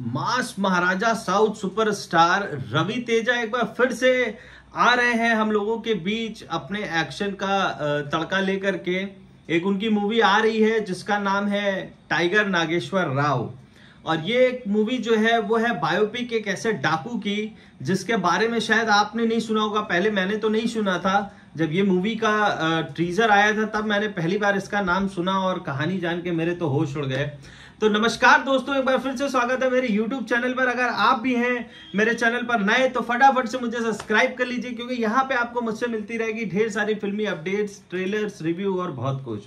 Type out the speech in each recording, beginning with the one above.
Mass Maharaja, south superstar Ravi Teja एक बार फिर से आ रहे हैं हम लोगों के बीच अपने एक्शन का तड़का लेकर के। एक उनकी मूवी आ रही है जिसका नाम है टाइगर नागेश्वर राव। और ये एक मूवी जो है, वो है बायोपिक एक ऐसे डाकू की, जिसके बारे में शायद आपने नहीं सुना होगा। पहले मैंने तो नहीं सुना था। जब ये मूवी का ट्रीजर आया था, तब मैंने पहली बार इसका नाम सुना और कहानी जान के मेरे तो होश उड़ गए। तो नमस्कार दोस्तों, एक बार फिर से स्वागत है मेरे YouTube चैनल पर। अगर आप भी हैं मेरे चैनल पर नए तो फटाफट से मुझे सब्सक्राइब कर लीजिए, क्योंकि यहाँ पे आपको मुझसे मिलती रहेगी ढेर सारी फिल्मी अपडेट्स ट्रेलर्स रिव्यू और बहुत कुछ।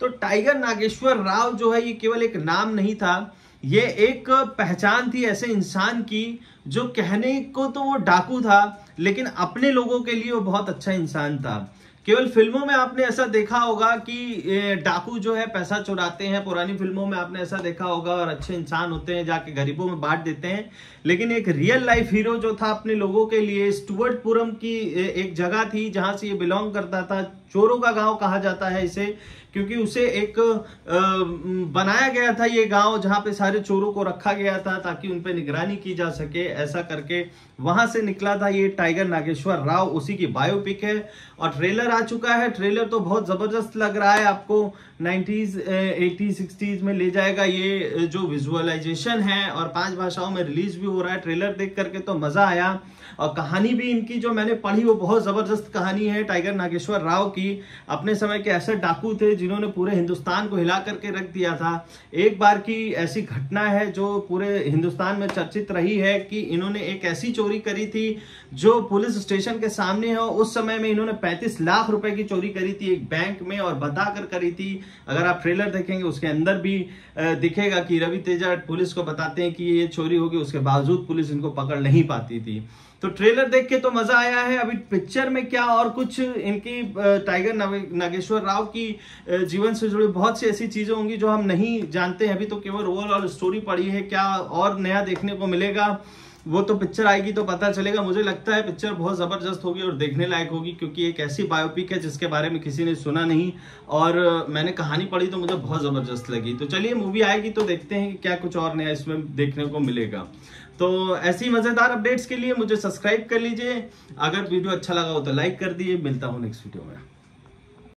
तो टाइगर नागेश्वर राव जो है, ये केवल एक नाम नहीं था ये एक पहचान थी ऐसे इंसान की, जो कहने को तो वो डाकू था, लेकिन अपने लोगों के लिए वो बहुत अच्छा इंसान था। केवल फ़िल्मों में आपने ऐसा देखा होगा कि डाकू जो है पैसा चुराते हैं, पुरानी फ़िल्मों में आपने ऐसा देखा होगा और अच्छे इंसान होते हैं, जाके गरीबों में बांट देते हैं। लेकिन एक रियल लाइफ हीरो जो था अपने लोगों के लिए स्टुअर्टपुरम की एक जगह थी जहाँ से ये बिलोंग करता था चोरों का गाँव कहा जाता है इसे, क्योंकि उसे एक बनाया गया था ये गाँव जहाँ पे सारे चोरों को रखा गया था ताकि उन पे निगरानी की जा सके। ऐसा करके वहाँ से निकला था ये टाइगर नागेश्वर राव, उसी की बायोपिक है और ट्रेलर आ चुका है। ट्रेलर तो बहुत ज़बरदस्त लग रहा है आपको। 90s एटी सिक्सटीज में ले जाएगा ये जो विजुअलाइजेशन है और पाँच भाषाओं में रिलीज़ भी हो रहा है। ट्रेलर देख करके तो मज़ा आया। और कहानी भी इनकी जो मैंने पढ़ी वो बहुत ज़बरदस्त कहानी है। टाइगर नागेश्वर राव की अपने समय के ऐसे डाकू थे जिन्होंने पूरे हिंदुस्तान को हिला करके रख दिया था। एक बार की ऐसी घटना है जो पूरे हिंदुस्तान में चर्चित रही है कि इन्होंने एक ऐसी चोरी करी थी जो पुलिस स्टेशन के सामने है उस समय में इन्होंने 35 लाख रुपए की चोरी करी थी एक बैंक में और बताकर करी थी। अगर आप ट्रेलर देखेंगे, उसके अंदर भी दिखेगा कि रवि तेजा पुलिस को बताते हैं कि ये चोरी होगी, उसके बावजूद पुलिस इनको पकड़ नहीं पाती थी। तो ट्रेलर देख के तो मज़ा आया है। अभी पिक्चर में क्या और कुछ इनकी टाइगर नागेश्वर राव की जीवन से जुड़ी बहुत सी ऐसी चीज़ें होंगी जो हम नहीं जानते हैं। अभी तो केवल ओवरऑल स्टोरी पड़ी है, क्या और नया देखने को मिलेगा? वो तो पिक्चर आएगी तो पता चलेगा। मुझे लगता है पिक्चर बहुत ज़बरदस्त होगी और देखने लायक होगी, क्योंकि एक ऐसी बायोपिक है जिसके बारे में किसी ने सुना नहीं और मैंने कहानी पढ़ी तो मुझे बहुत ज़बरदस्त लगी। तो चलिए मूवी आएगी तो देखते हैं कि क्या कुछ और नया इसमें देखने को मिलेगा। तो ऐसी मज़ेदार अपडेट्स के लिए मुझे सब्सक्राइब कर लीजिए। अगर वीडियो अच्छा लगा हो तो लाइक कर दीजिए। मिलता हूँ नेक्स्ट वीडियो में।